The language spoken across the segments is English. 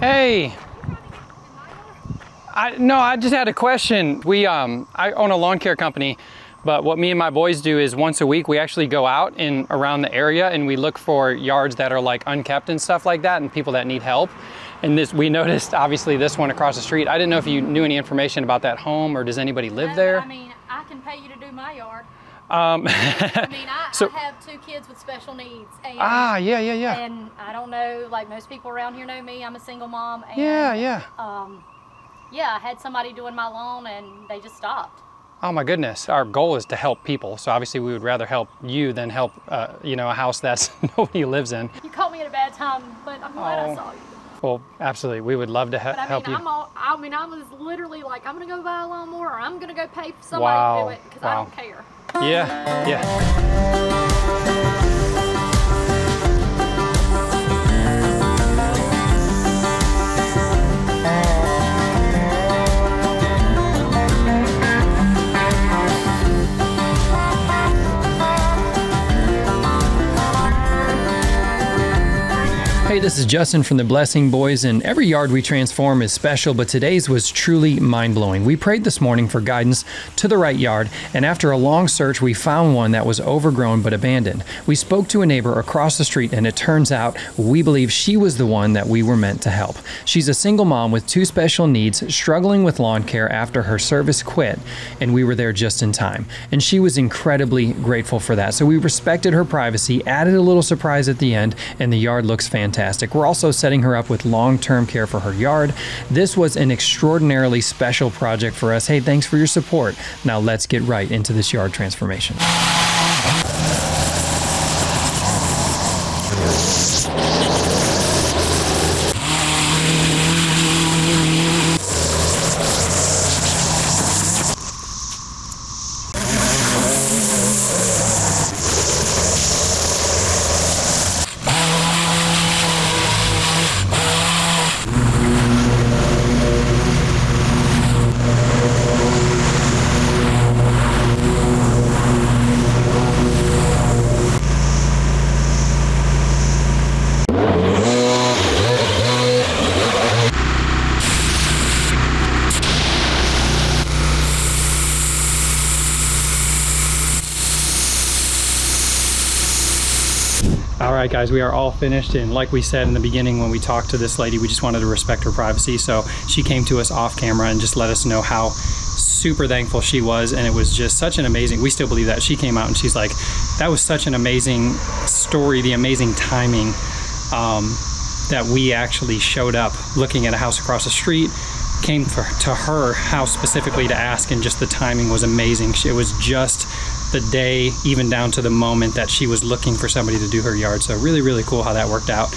Hey. I no, I just had a question. We um I own a lawn care company, but what me and my boys do is once a week we actually go out in around the area and we look for yards that are like unkept and stuff like that and people that need help. And this we noticed obviously this one across the street. I didn't know if you knew any information about that home or does anybody live No, there? I mean, I can pay you to do my yard. Um, I mean, I, So- I have two kids with special needs, and ah, yeah, yeah, yeah. and I don't know, like most people around here know me. I'm a single mom, and Yeah, yeah. um, yeah, I had somebody doing my lawn, and they just stopped. Oh my goodness. Our goal is to help people. So obviously we would rather help you than help, uh, you know, a house that's nobody lives in. You caught me at a bad time, but I'm glad Oh. I saw you. Well, absolutely. We would love to he- I help you. I'm all, I mean, I was literally like, I'm gonna go buy a lawnmower, or I'm gonna go pay for somebody Wow, to do it because I don't care. Yeah, yeah. Hey, this is Justin from the Blessing Boys, and every yard we transform is special, but today's was truly mind blowing. We prayed this morning for guidance to the right yard, and after a long search, we found one that was overgrown but abandoned. We spoke to a neighbor across the street, and it turns out we believe she was the one that we were meant to help. She's a single mom with two special needs, struggling with lawn care after her service quit, and we were there just in time. And she was incredibly grateful for that. So we respected her privacy, added a little surprise at the end, and the yard looks fantastic. We're also setting her up with long term care for her yard. This was an extraordinarily special project for us. Hey, thanks for your support. Now let's get right into this yard transformation. All right, guys, we are all finished. And like we said in the beginning when we talked to this lady, we just wanted to respect her privacy. So she came to us off camera and just let us know how super thankful she was. And it was just such an amazing, we still believe that. She came out and she's like, that was such an amazing story, the amazing timing um, that we actually showed up looking at a house across the street. Came for, to her house specifically to ask, and just the timing was amazing. It was just the day, even down to the moment that she was looking for somebody to do her yard. So really, really cool how that worked out.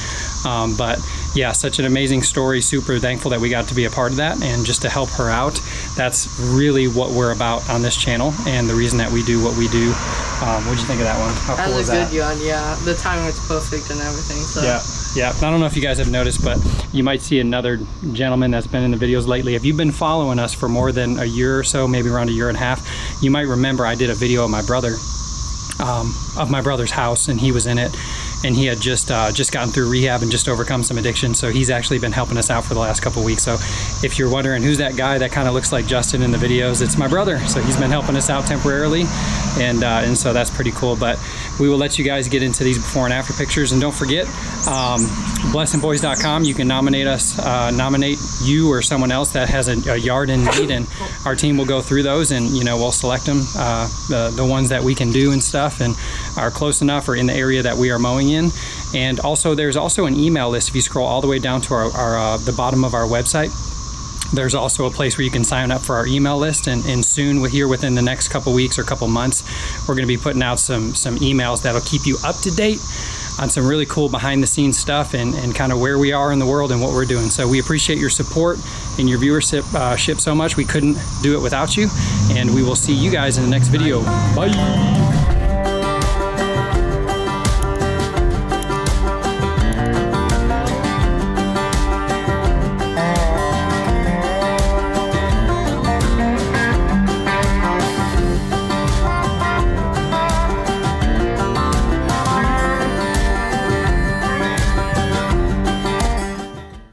Um, but yeah, such an amazing story. Super thankful that we got to be a part of that and just to help her out. That's really what we're about on this channel and the reason that we do what we do. Um, what'd you think of that one? How That cool was is a that? good yard, yeah. The timing was perfect and everything. So Yeah, yeah. I don't know if you guys have noticed, but you might see another gentleman that's been in the videos lately. If you've been following us for more than a year or so, maybe around a year and a half, you might remember I did a video of my brother, um, of my brother's house, and he was in it. And he had just uh, just gotten through rehab and just overcome some addiction. So he's actually been helping us out for the last couple weeks. So if you're wondering who's that guy that kind of looks like Justin in the videos, it's my brother. So he's been helping us out temporarily, and uh, and so that's pretty cool. But we will let you guys get into these before and after pictures. And don't forget, um, blessingboys.com. You can nominate us, uh, nominate you or someone else that has a, a yard in need, and our team will go through those, and you know we'll select them, uh, the the ones that we can do and stuff, and are close enough or in the area that we are mowing in. And also, there's also an email list. If you scroll all the way down to our, our uh, the bottom of our website, there's also a place where you can sign up for our email list and, and soon here within the next couple weeks or couple months we're going to be putting out some some emails that'll keep you up to date on some really cool behind the scenes stuff and, and kind of where we are in the world and what we're doing. So we appreciate your support and your viewership uh, ship so much. We couldn't do it without you and we will see you guys in the next video. Bye